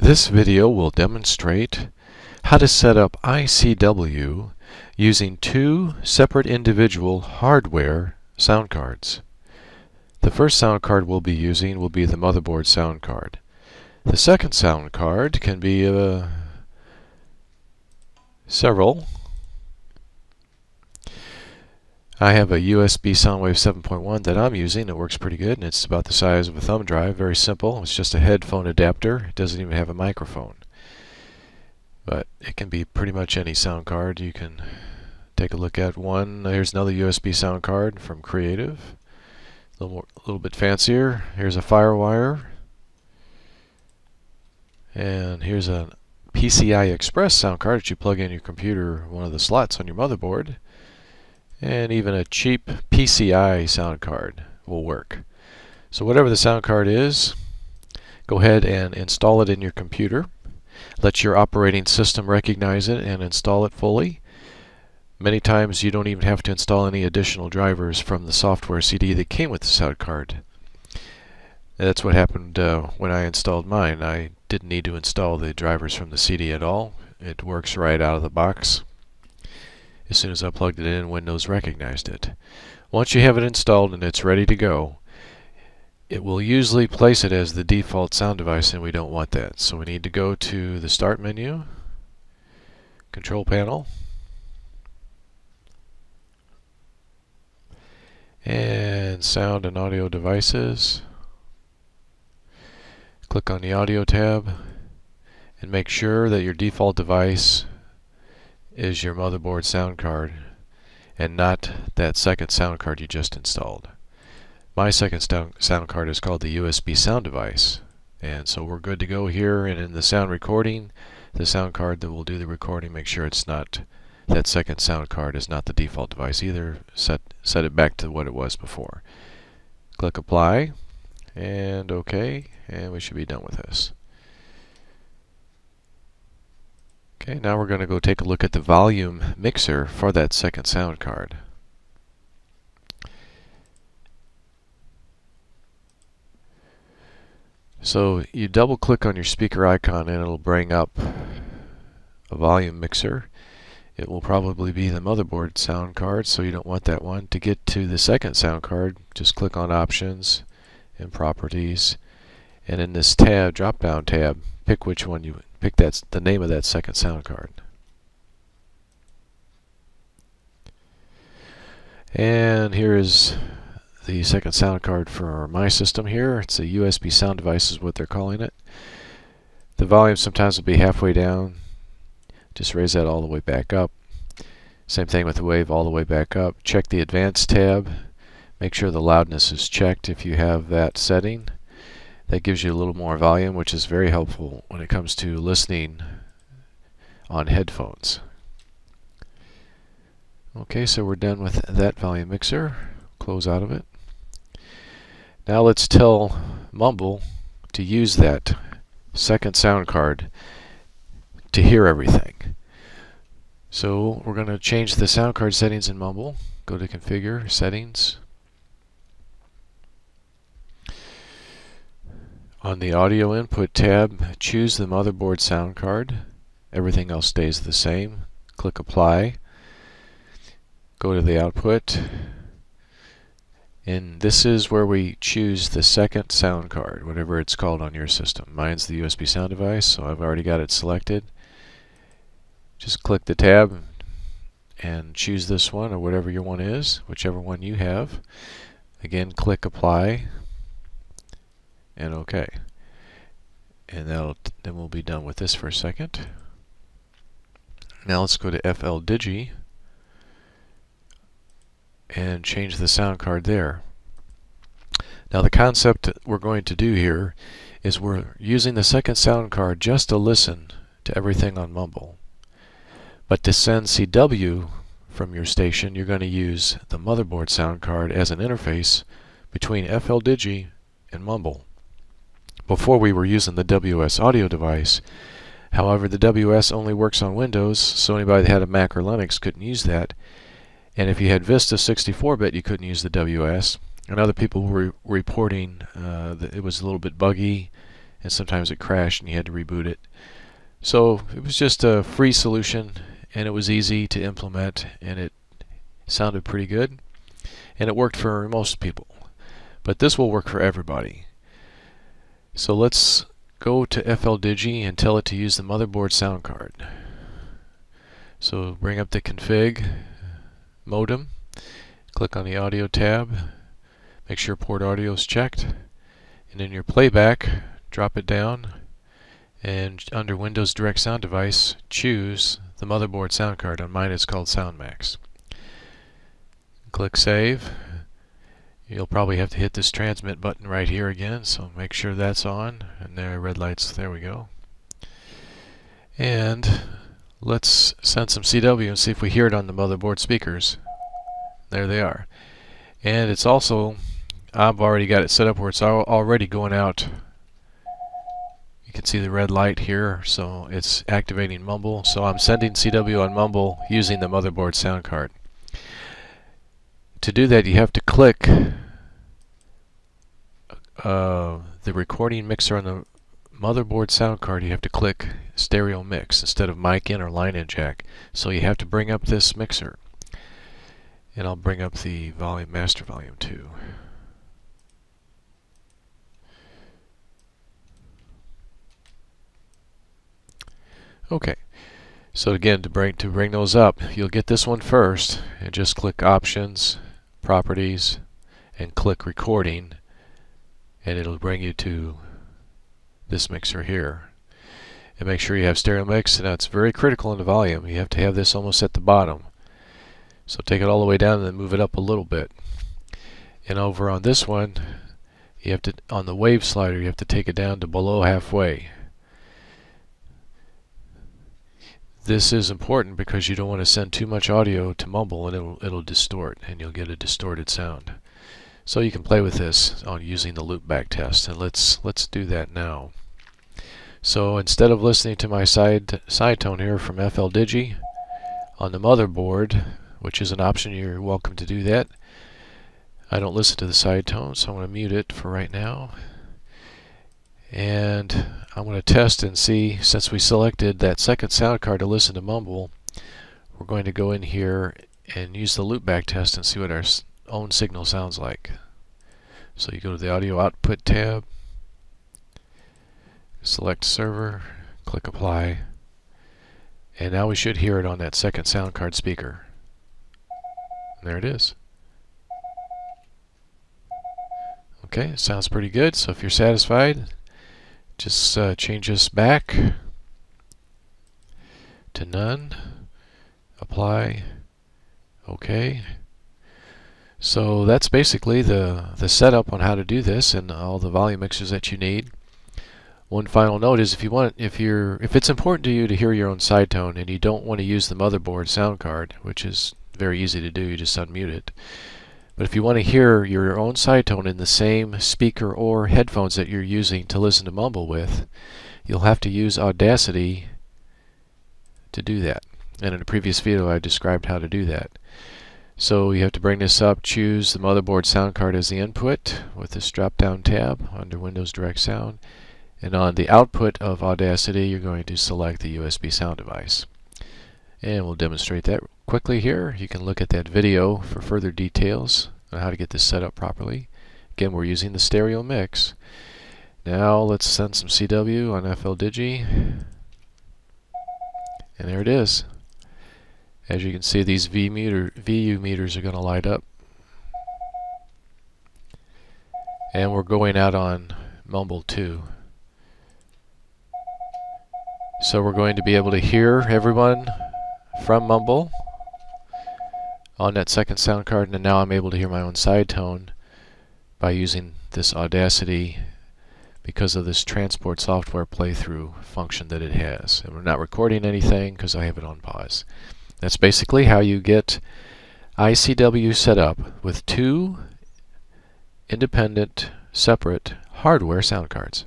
This video will demonstrate how to set up ICW using two separate individual hardware sound cards. The first sound card we'll be using will be the motherboard sound card. The second sound card can be uh, several. I have a USB Soundwave 7.1 that I'm using. It works pretty good and it's about the size of a thumb drive. Very simple. It's just a headphone adapter. It doesn't even have a microphone. But it can be pretty much any sound card. You can take a look at one. Here's another USB sound card from Creative. A little, more, a little bit fancier. Here's a Firewire. And here's a PCI Express sound card that you plug in your computer, one of the slots on your motherboard. And even a cheap PCI sound card will work. So whatever the sound card is, go ahead and install it in your computer. Let your operating system recognize it and install it fully. Many times you don't even have to install any additional drivers from the software CD that came with the sound card. That's what happened uh, when I installed mine. I didn't need to install the drivers from the CD at all. It works right out of the box. As soon as I plugged it in, Windows recognized it. Once you have it installed and it's ready to go, it will usually place it as the default sound device and we don't want that. So we need to go to the Start menu, Control Panel, and Sound and Audio Devices. Click on the Audio tab and make sure that your default device is your motherboard sound card and not that second sound card you just installed. My second sound card is called the USB sound device and so we're good to go here and in the sound recording. The sound card that will do the recording make sure it's not that second sound card is not the default device either. Set set it back to what it was before. Click apply and OK and we should be done with this Okay, now we're going to go take a look at the volume mixer for that second sound card. So you double click on your speaker icon and it'll bring up a volume mixer. It will probably be the motherboard sound card, so you don't want that one. To get to the second sound card, just click on Options and Properties. And in this tab, drop down tab, pick which one you pick that the name of that second sound card. And here is the second sound card for my system here. It's a USB sound device is what they're calling it. The volume sometimes will be halfway down. Just raise that all the way back up. Same thing with the wave all the way back up. Check the advanced tab. Make sure the loudness is checked if you have that setting. That gives you a little more volume, which is very helpful when it comes to listening on headphones. Okay, so we're done with that volume mixer. Close out of it. Now let's tell Mumble to use that second sound card to hear everything. So we're going to change the sound card settings in Mumble. Go to Configure, Settings, On the audio input tab, choose the motherboard sound card. Everything else stays the same. Click apply. Go to the output. And this is where we choose the second sound card, whatever it's called on your system. Mine's the USB sound device, so I've already got it selected. Just click the tab and choose this one or whatever your one is, whichever one you have. Again, click apply and OK. And that'll then we'll be done with this for a second. Now let's go to FL Digi and change the sound card there. Now the concept we're going to do here is we're using the second sound card just to listen to everything on Mumble. But to send CW from your station, you're going to use the motherboard sound card as an interface between FL Digi and Mumble before we were using the WS audio device. However, the WS only works on Windows, so anybody that had a Mac or Linux couldn't use that. And if you had Vista 64-bit, you couldn't use the WS. And other people were reporting uh, that it was a little bit buggy and sometimes it crashed and you had to reboot it. So it was just a free solution and it was easy to implement and it sounded pretty good and it worked for most people. But this will work for everybody. So let's go to FLDigi and tell it to use the motherboard sound card. So bring up the config modem, click on the audio tab, make sure port audio is checked, and in your playback drop it down and under Windows Direct Sound Device choose the motherboard sound card. On mine it's called SoundMax. Click Save. You'll probably have to hit this transmit button right here again, so make sure that's on. And there, red lights, there we go. And let's send some CW and see if we hear it on the motherboard speakers. There they are. And it's also, I've already got it set up where it's already going out you can see the red light here, so it's activating Mumble. So I'm sending CW on Mumble using the motherboard sound card. To do that, you have to click uh, the recording mixer on the motherboard sound card. You have to click stereo mix instead of mic in or line in jack. So you have to bring up this mixer. And I'll bring up the volume master volume too. Okay. So again, to bring to bring those up, you'll get this one first, and just click Options, Properties, and click Recording, and it'll bring you to this mixer here. And make sure you have stereo mix, and that's very critical in the volume. You have to have this almost at the bottom. So take it all the way down and then move it up a little bit. And over on this one, you have to on the wave slider, you have to take it down to below halfway. This is important because you don't want to send too much audio to mumble and it'll, it'll distort and you'll get a distorted sound. So you can play with this on using the loopback test and let's let's do that now. So instead of listening to my side side tone here from FL Digi on the motherboard, which is an option, you're welcome to do that. I don't listen to the side tone, so I'm going to mute it for right now. And I'm going to test and see, since we selected that second sound card to listen to mumble, we're going to go in here and use the loopback test and see what our own signal sounds like. So you go to the audio output tab, select server, click apply, and now we should hear it on that second sound card speaker. And there it is. Okay, sounds pretty good. So if you're satisfied, just uh, change this back to none. Apply. OK. So that's basically the, the setup on how to do this and all the volume mixers that you need. One final note is if you want if you're if it's important to you to hear your own side tone and you don't want to use the motherboard sound card, which is very easy to do, you just unmute it. But if you want to hear your own side tone in the same speaker or headphones that you're using to listen to Mumble with, you'll have to use Audacity to do that. And in a previous video I described how to do that. So you have to bring this up, choose the motherboard sound card as the input with this drop down tab under Windows Direct Sound. And on the output of Audacity you're going to select the USB sound device. And we'll demonstrate that quickly here. You can look at that video for further details on how to get this set up properly. Again, we're using the stereo mix. Now let's send some CW on FLDigi. And there it is. As you can see, these V meter, VU meters are going to light up. And we're going out on Mumble 2. So we're going to be able to hear everyone from Mumble on that second sound card and now I'm able to hear my own side tone by using this Audacity because of this transport software playthrough function that it has. And we're not recording anything because I have it on pause. That's basically how you get ICW set up with two independent, separate hardware sound cards.